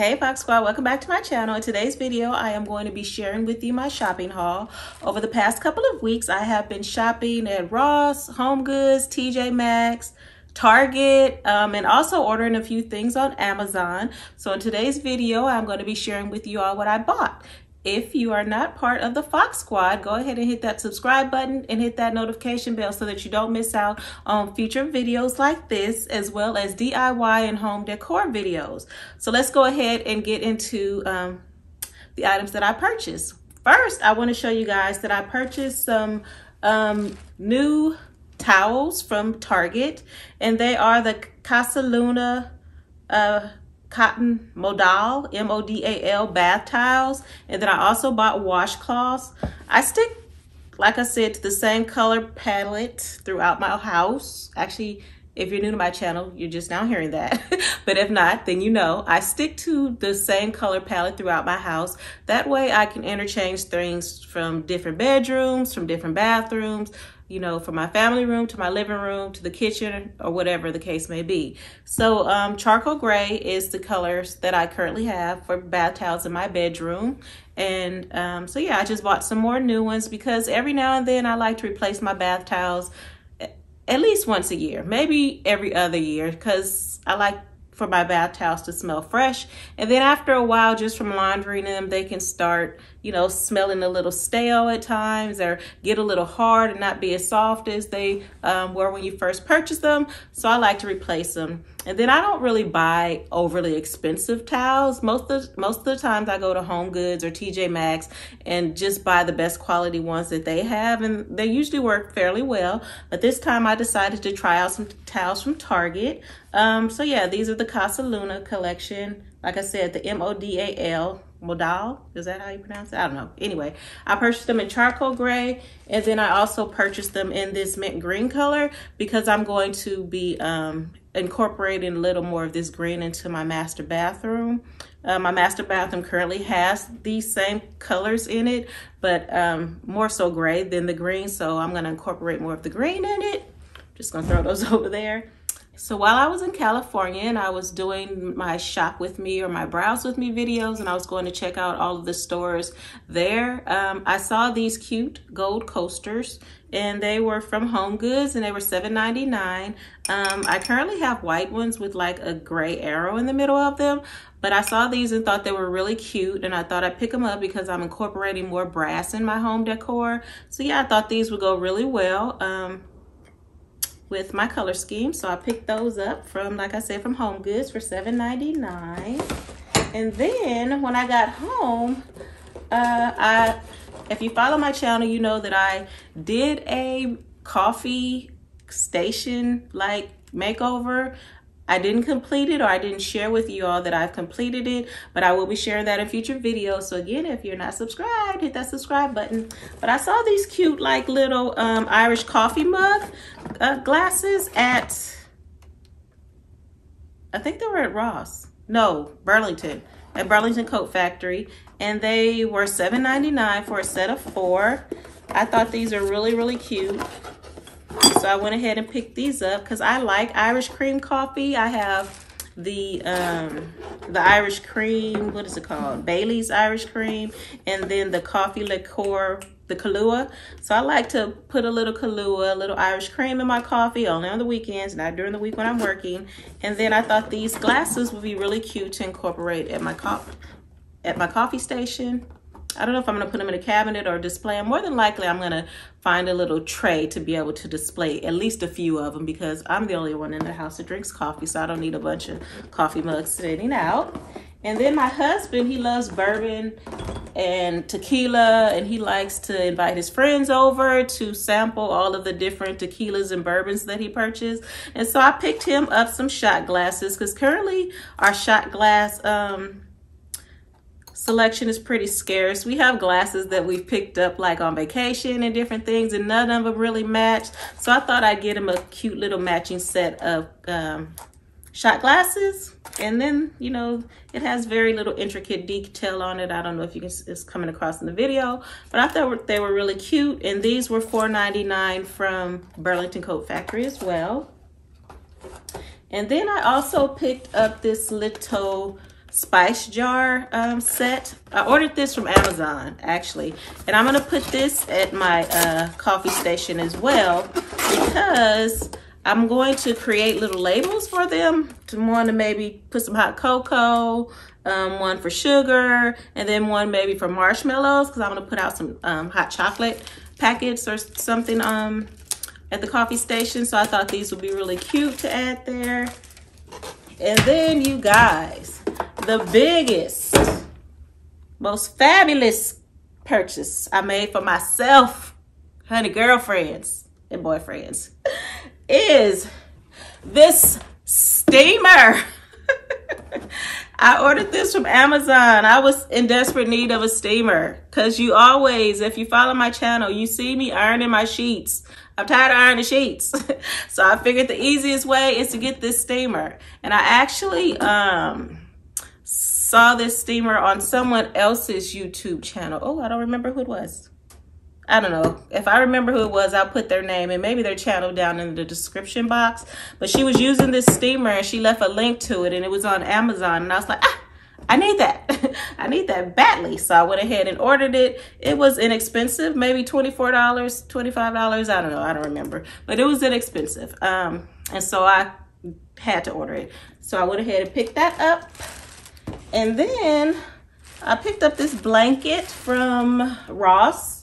Hey Foxx Squad, welcome back to my channel. In today's video, I am going to be sharing with you my shopping haul. Over the past couple of weeks, I have been shopping at Ross, Home Goods, TJ Maxx, Target, um, and also ordering a few things on Amazon. So in today's video, I'm going to be sharing with you all what I bought. If you are not part of the Foxx Squad, go ahead and hit that subscribe button and hit that notification bell so that you don't miss out on future videos like this, as well as DIY and home decor videos. So let's go ahead and get into um, the items that I purchased. First, I want to show you guys that I purchased some um, new towels from Target, and they are the Casa Luna uh, cotton modal m-o-d-a-l bath towels and then i also bought washcloths. I stick like i said to the same color palette throughout my house. Actually if you're new to my channel you're just now hearing that. But if not then you know i stick to the same color palette throughout my house. That way i can interchange things from different bedrooms from different bathrooms you know, from my family room to my living room to the kitchen or whatever the case may be. So um, charcoal gray is the colors that I currently have for bath towels in my bedroom. And um, so yeah, I just bought some more new ones because every now and then I like to replace my bath towels at least once a year, maybe every other year because I like for my bath towels to smell fresh. And then after a while, just from laundering them, they can start, you know, smelling a little stale at times or get a little hard and not be as soft as they um, were when you first purchased them. So I like to replace them. And then I don't really buy overly expensive towels. Most of, most of the times I go to Home Goods or TJ Maxx and just buy the best quality ones that they have. And they usually work fairly well. But this time I decided to try out some towels from Target. Um, so yeah, these are the Casa Luna collection. Like I said, the M-O-D-A-L Modal. Is that how you pronounce it? I don't know. Anyway, I purchased them in charcoal gray. And then I also purchased them in this mint green color because I'm going to be um, incorporating a little more of this green into my master bathroom. Uh, my master bathroom currently has these same colors in it, but um, more so gray than the green. So I'm gonna incorporate more of the green in it. Just gonna throw those over there. So while I was in California and I was doing my shop with me or my browse with me videos and I was going to check out all of the stores there, um, I saw these cute gold coasters and they were from Home Goods and they were $7.99. Um, I currently have white ones with like a gray arrow in the middle of them, but I saw these and thought they were really cute and I thought I'd pick them up because I'm incorporating more brass in my home decor. So yeah, I thought these would go really well. Um, with my color scheme. So I picked those up from, like I said, from Home Goods for $7.99. And then when I got home, uh, I, if you follow my channel, you know that I did a coffee station like makeover. I didn't complete it or I didn't share with you all that I've completed it, but I will be sharing that in future videos. So again, if you're not subscribed, hit that subscribe button. But I saw these cute like little um, Irish coffee mug uh, glasses at, I think they were at Ross. No, Burlington, at Burlington Coat Factory. And they were $7.99 for a set of four. I thought these are really, really cute. So I went ahead and picked these up because I like Irish cream coffee. I have the um the Irish cream, what is it called? Bailey's Irish cream, and then the coffee liqueur, the Kahlua. So I like to put a little Kahlua, a little Irish cream in my coffee, only on the weekends, not during the week when I'm working. And then I thought these glasses would be really cute to incorporate at my coffee at my coffee station I don't know if I'm gonna put them in a cabinet or display them. More than likely, I'm gonna find a little tray to be able to display at least a few of them because I'm the only one in the house that drinks coffee, so I don't need a bunch of coffee mugs sitting out. And then my husband, he loves bourbon and tequila, and he likes to invite his friends over to sample all of the different tequilas and bourbons that he purchased. And so I picked him up some shot glasses because currently our shot glass, um, selection is pretty scarce. We have glasses that we've picked up like on vacation and different things and none of them really match. So I thought I'd get him a cute little matching set of um, shot glasses. And then, you know, it has very little intricate detail on it. I don't know if you can, it's coming across in the video, but I thought they were really cute. And these were $4.99 from Burlington Coat Factory as well. And then I also picked up this little spice jar um, set. I ordered this from Amazon, actually. And I'm going to put this at my uh, coffee station as well because I'm going to create little labels for them. To want to maybe put some hot cocoa, um, one for sugar, and then one maybe for marshmallows because I'm going to put out some um, hot chocolate packets or something um, at the coffee station. So I thought these would be really cute to add there. And then you guys, the biggest, most fabulous purchase I made for myself, honey girlfriends and boyfriends, is this steamer. I ordered this from Amazon. I was in desperate need of a steamer because you always, if you follow my channel, you see me ironing my sheets. I'm tired of ironing sheets. so I figured the easiest way is to get this steamer. And I actually um, saw this steamer on someone else's YouTube channel. Oh, I don't remember who it was. I don't know. If I remember who it was, I'll put their name and maybe their channel down in the description box. But she was using this steamer and she left a link to it and it was on Amazon. And I was like, ah, I need that. I need that badly. So I went ahead and ordered it. It was inexpensive, maybe $24, $25. I don't know. I don't remember. But it was inexpensive. Um, and so I had to order it. So I went ahead and picked that up. And then I picked up this blanket from Ross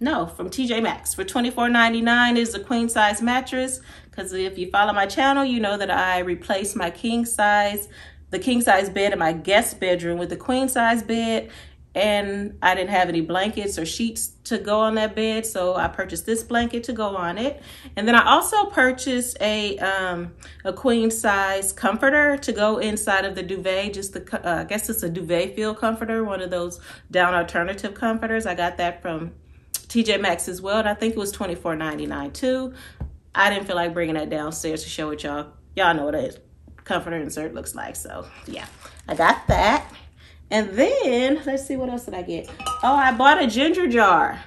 no, from TJ Maxx for $24.99 is a queen size mattress. Because if you follow my channel, you know that I replaced my king size, the king size bed in my guest bedroom with the queen size bed. And I didn't have any blankets or sheets to go on that bed. So I purchased this blanket to go on it. And then I also purchased a, um, a queen size comforter to go inside of the duvet. Just the, uh, I guess it's a duvet feel comforter, one of those down alternative comforters. I got that from TJ Maxx as well. And I think it was $24.99 too. I didn't feel like bringing that downstairs to show it y'all. Y'all know what a comforter insert looks like. So yeah, I got that. And then let's see what else did I get. Oh, I bought a ginger jar.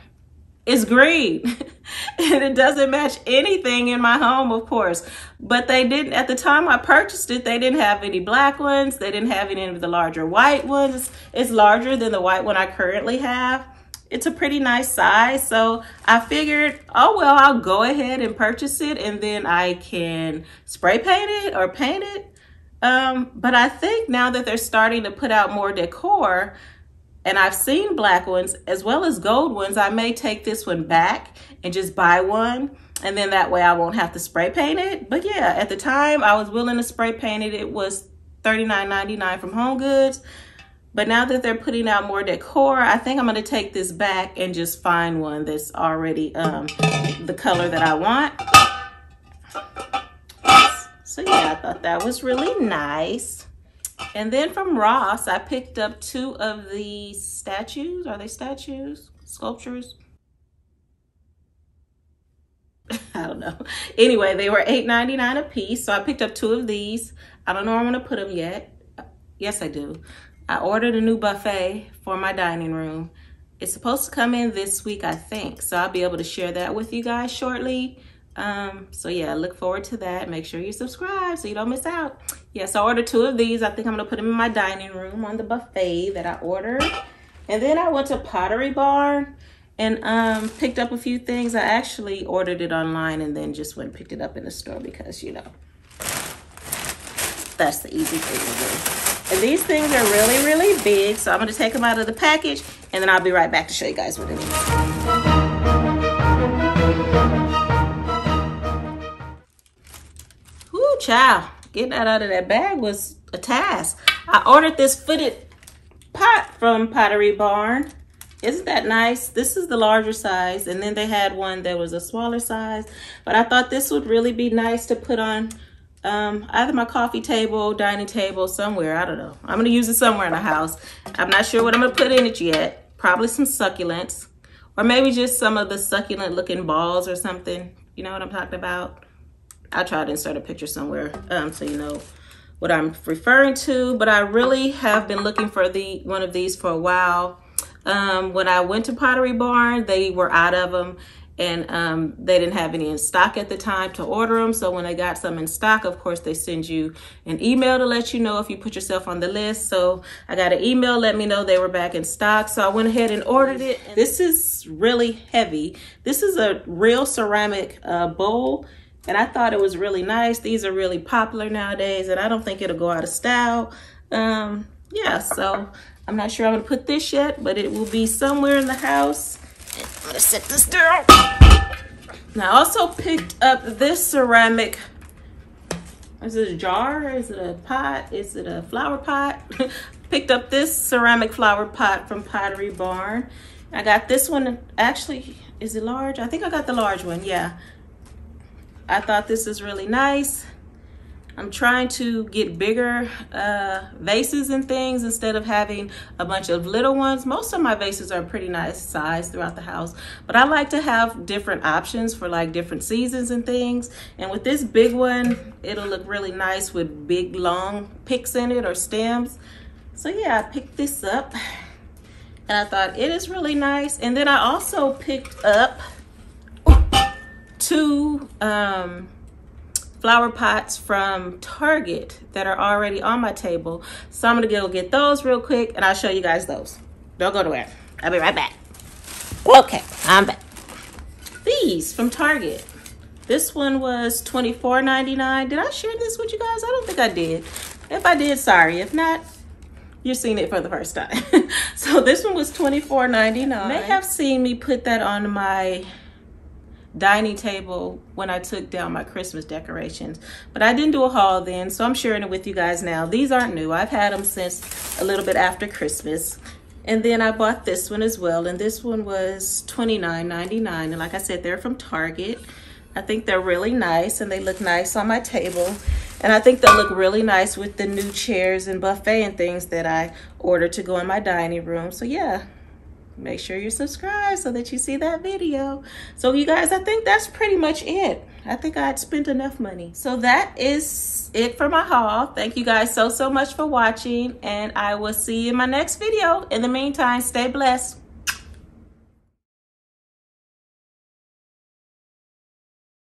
It's green and it doesn't match anything in my home, of course. But they didn't, at the time I purchased it, they didn't have any black ones. They didn't have any of the larger white ones. It's larger than the white one I currently have it's a pretty nice size. So I figured, oh, well, I'll go ahead and purchase it and then I can spray paint it or paint it. Um, but I think now that they're starting to put out more decor and I've seen black ones as well as gold ones, I may take this one back and just buy one. And then that way I won't have to spray paint it. But yeah, at the time I was willing to spray paint it. It was $39.99 from Home Goods. But now that they're putting out more decor, I think I'm to take this back and just find one that's already um, the color that I want. So yeah, I thought that was really nice. And then from Ross, I picked up two of the statues. Are they statues? Sculptures? I don't know. Anyway, they were $8.99 a piece. So I picked up two of these. I don't know where I'm going to put them yet. Yes, I do. I ordered a new buffet for my dining room. It's supposed to come in this week, I think. So I'll be able to share that with you guys shortly. Um, so yeah, look forward to that. Make sure you subscribe so you don't miss out. Yes, I ordered two of these. I think I'm gonna put them in my dining room on the buffet that I ordered. And then I went to Pottery Barn and um, picked up a few things. I actually ordered it online and then just went and picked it up in the store because, you know, that's the easy thing to do. And these things are really, really big. So I'm going to take them out of the package and then I'll be right back to show you guys what it is. Whoo, child. Getting that out of that bag was a task. I ordered this footed pot from Pottery Barn. Isn't that nice? This is the larger size. And then they had one that was a smaller size. But I thought this would really be nice to put on um, either my coffee table, dining table, somewhere. I don't know. I'm going to use it somewhere in the house. I'm not sure what I'm going to put in it yet. Probably some succulents. Or maybe just some of the succulent looking balls or something. You know what I'm talking about? I'll try to insert a picture somewhere um, so you know what I'm referring to. But I really have been looking for the one of these for a while. Um, when I went to Pottery Barn, they were out of them and um, they didn't have any in stock at the time to order them. So when they got some in stock, of course, they send you an email to let you know if you put yourself on the list. So I got an email, let me know they were back in stock. So I went ahead and ordered it. This is really heavy. This is a real ceramic uh, bowl. And I thought it was really nice. These are really popular nowadays, and I don't think it'll go out of style. Um, yeah, so I'm not sure I'm gonna put this yet, but it will be somewhere in the house. I'm gonna set this down. Now, I also picked up this ceramic, is it a jar? Is it a pot? Is it a flower pot? picked up this ceramic flower pot from Pottery Barn. I got this one, actually, is it large? I think I got the large one, yeah. I thought this is really nice. I'm trying to get bigger uh, vases and things instead of having a bunch of little ones. Most of my vases are pretty nice size throughout the house, but I like to have different options for like different seasons and things. And with this big one, it'll look really nice with big long picks in it or stems. So yeah, I picked this up and I thought it is really nice. And then I also picked up two um, flower pots from Target that are already on my table. So I'm gonna go get those real quick and I'll show you guys those. Don't go nowhere. I'll be right back. Okay, I'm back. These from Target. This one was $24.99. Did I share this with you guys? I don't think I did. If I did, sorry. If not, you're seeing it for the first time. so this one was $24.99. May have seen me put that on my dining table when I took down my Christmas decorations. But I didn't do a haul then, so I'm sharing it with you guys now. These aren't new. I've had them since a little bit after Christmas. And then I bought this one as well, and this one was $29.99. And like I said, they're from Target. I think they're really nice, and they look nice on my table. And I think they'll look really nice with the new chairs and buffet and things that I ordered to go in my dining room. So yeah, make sure you're subscribed so that you see that video. So you guys, I think that's pretty much it. I think I had spent enough money. So that is it for my haul. Thank you guys so, so much for watching and I will see you in my next video. In the meantime, stay blessed.